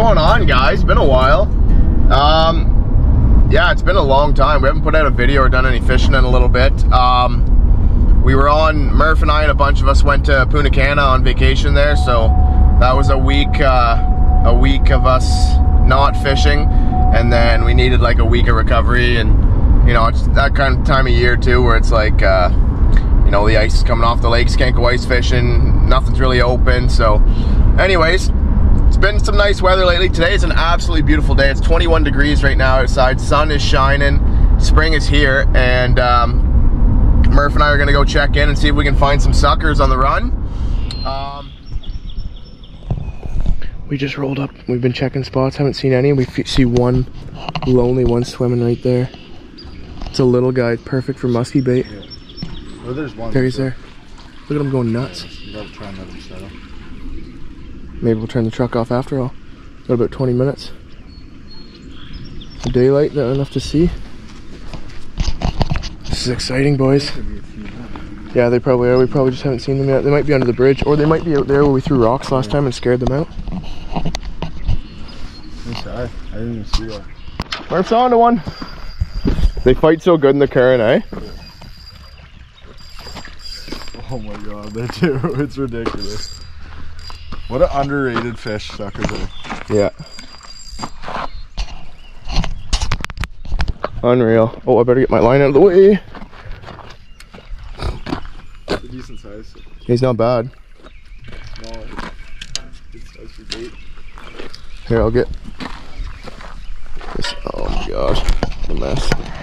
on, guys? Been a while. Um, yeah, it's been a long time. We haven't put out a video or done any fishing in a little bit. Um, we were on, Murph and I and a bunch of us went to Punta Cana on vacation there, so that was a week, uh, a week of us not fishing, and then we needed like a week of recovery, and you know, it's that kind of time of year too, where it's like, uh, you know, the ice is coming off the lakes, can't go ice fishing, nothing's really open, so anyways, it's been some nice weather lately. Today is an absolutely beautiful day. It's 21 degrees right now outside. Sun is shining. Spring is here. And um, Murph and I are going to go check in and see if we can find some suckers on the run. Um, we just rolled up. We've been checking spots. Haven't seen any. We see one lonely one swimming right there. It's a little guy. Perfect for musky bait. Yeah. Oh, there's one. There he's there. Look at him going nuts. You gotta try another settle. Maybe we'll turn the truck off after all. Got about 20 minutes. Daylight, not enough to see. This is exciting, boys. Yeah, they probably are. We probably just haven't seen them yet. They might be under the bridge, or they might be out there where we threw rocks last time and scared them out. I didn't even see one. Murph's on to one. They fight so good in the current, eh? Oh my god, they do. It's ridiculous. What an underrated fish sucker though. Yeah. Unreal. Oh, I better get my line out of the way. It's a decent size. He's not bad. Small. Good size for bait. Here, I'll get this. Oh my gosh, the mess.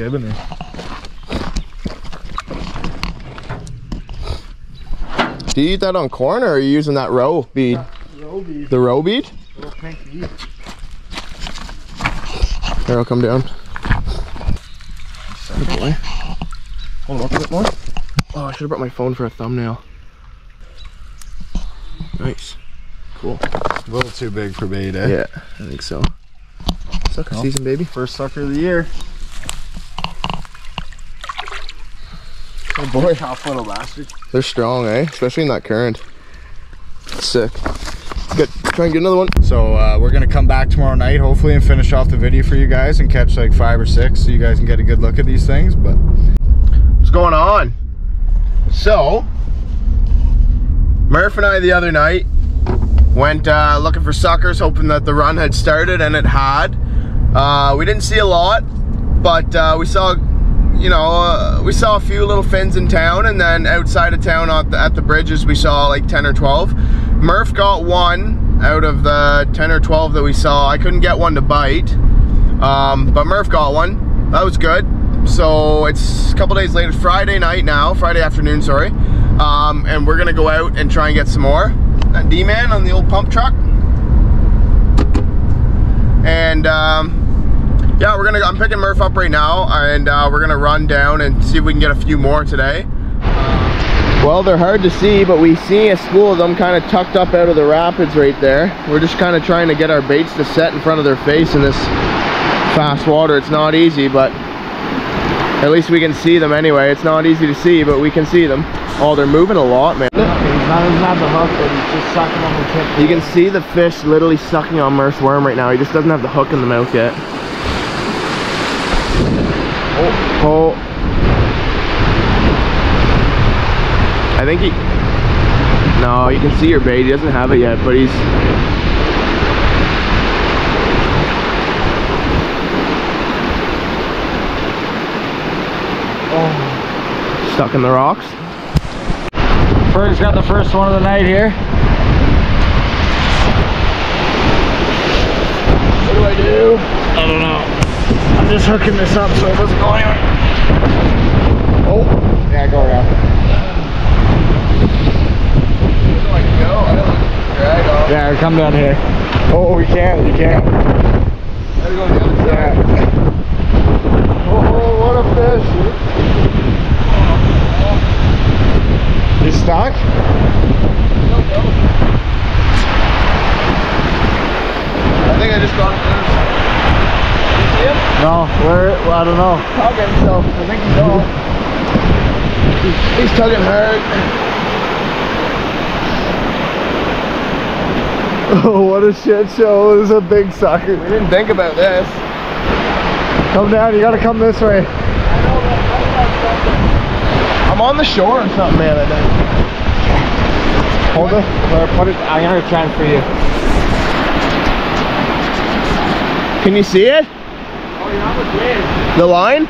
He's giving. Do you eat that on corn, or are you using that roe bead? Roby. The roe bead? Little pink bead. Here, I'll come down. Good boy. Hold up a bit more. Oh, I should have brought my phone for a thumbnail. Nice. Cool. A little too big for bait, eh? Yeah, I think so. Sucker Well. season, baby. First sucker of the year. Oh boy. Tough little bastard. They're strong, eh? Especially in that current. Sick. Good. Try and get another one. So uh, we're gonna come back tomorrow night, hopefully, and finish off the video for you guys and catch like five or six, so you guys can get a good look at these things. But What's going on? So, Murph and I the other night went uh, looking for suckers, hoping that the run had started, and it had. Uh, we didn't see a lot, but uh, we saw, you know, uh, we saw a few little fins in town, and then outside of town at the, at the bridges, we saw like 10 or 12. Murph got one out of the 10 or 12 that we saw. I couldn't get one to bite, um, but Murph got one. That was good. So it's a couple days later, Friday night now, Friday afternoon, sorry. Um, and we're gonna go out and try and get some more. That D-man on the old pump truck. And um, yeah, we're gonna, I'm picking Murph up right now and uh, we're gonna run down and see if we can get a few more today. Well, they're hard to see, but we see a school of them kind of tucked up out of the rapids right there. We're just kind of trying to get our baits to set in front of their face in this fast water. It's not easy, but at least we can see them anyway. It's not easy to see, but we can see them. Oh, they're moving a lot, man. He's not even have the hook, but he's just sucking on the tip. You can see the fish literally sucking on Murph's worm right now. He just doesn't have the hook in the mouth yet. Oh. I think he... No, you can see your bait. He doesn't have it yet, but he's... Oh. Stuck in the rocks. Ferg's got the first one of the night here. What do I do? I don't know. I'm just hooking this up so it doesn't go anywhere. Oh. Yeah, go around. Yeah, come down here. Oh, we can't. You can't. Gotta go the other side. Oh, what a fish. You stuck? I think I just got him loose. You see him? No, where? Well, I don't know. Hugging, so I think he's on. He's tugging hard. Oh, what a shit show. This is a big sucker. We didn't think about this. Come down, you gotta come this way. I'm on the shore or something, man, I think. Hold it. Or put it. I'm gonna transfer you. Can you see it? Oh, you're on the bridge. The line?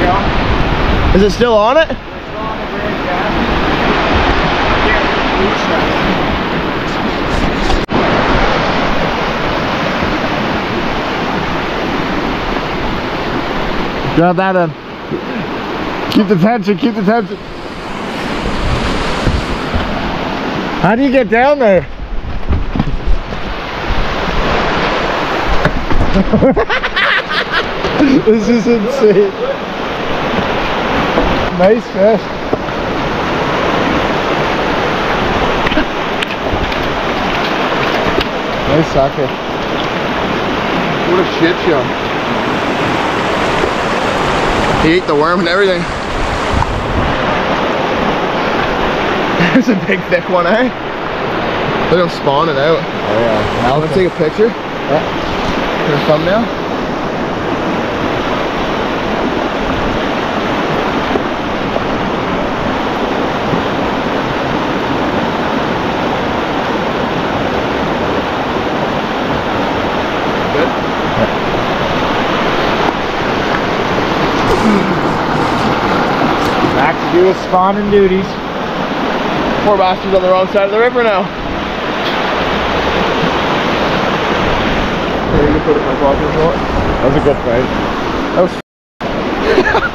Yeah. Is it still on it? It's still on the bridge, yeah. That. Grab that in. Keep the tension, keep the tension. How do you get down there? this is insane. Nice fish. Nice sucker. What a shit show. He ate the worm and everything. There's a big thick one, eh? Look at him spawning out. Oh yeah. Now let's take a picture. Yeah. For a thumbnail. Good. Back to do his spawning duties. Poor bastard's on the wrong side of the river now. Here, you can put it in my you want. That was a good fight. That was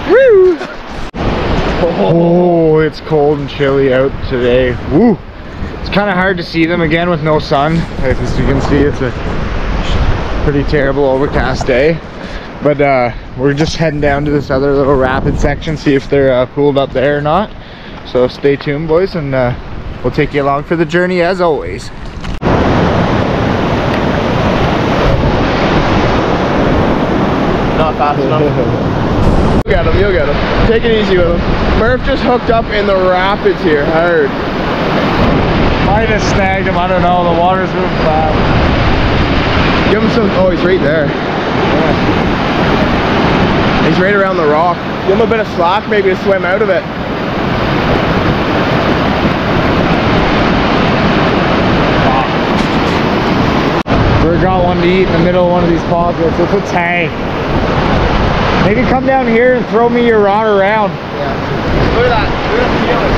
Woo! Oh, it's cold and chilly out today. Woo! It's kind of hard to see them again with no sun. As you can see, it's a pretty terrible overcast day. But uh, we're just heading down to this other little rapid section, see if they're uh, cooled up there or not. So stay tuned, boys, and uh, we'll take you along for the journey as always. Not fast enough. You'll get him, you'll get him. Take it easy with him. Murph just hooked up in the rapids here, hard. Might have snagged him, I don't know. The water's moving fast. Give him some, oh, he's right there. He's right around the rock. Give him a bit of slack maybe to swim out of it. We got one to eat in the middle of one of these pockets. It's a tank. Maybe come down here and throw me your rod around. Yeah. Look at that. Look at that feeling.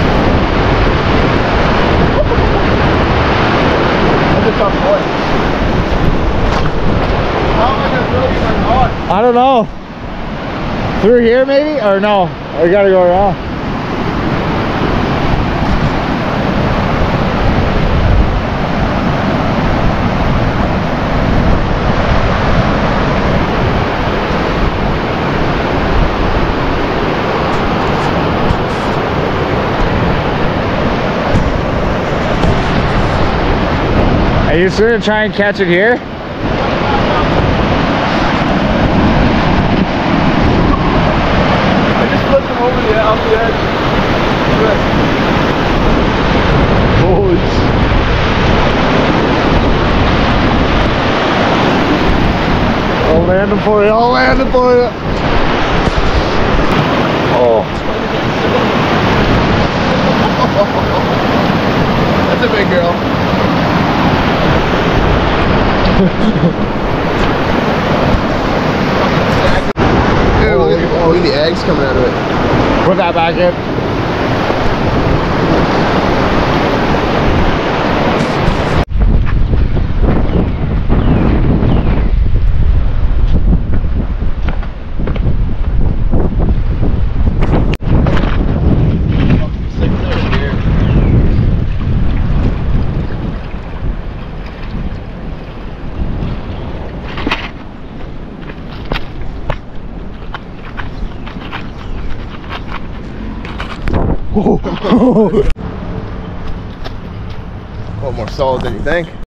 That's a tough boy. How am I gonna throw you my rod? I don't know. Through here maybe? Or no? I gotta go around. Are you sure to try and catch it here? I just flipped him over the off the edge. Good. Holy sh- I'll land him for you. I'll land him for you. Oh, That's a big girl. Ew, look at, oh, look at the eggs coming out of it. put that back in. Oh. A little more solid than you think.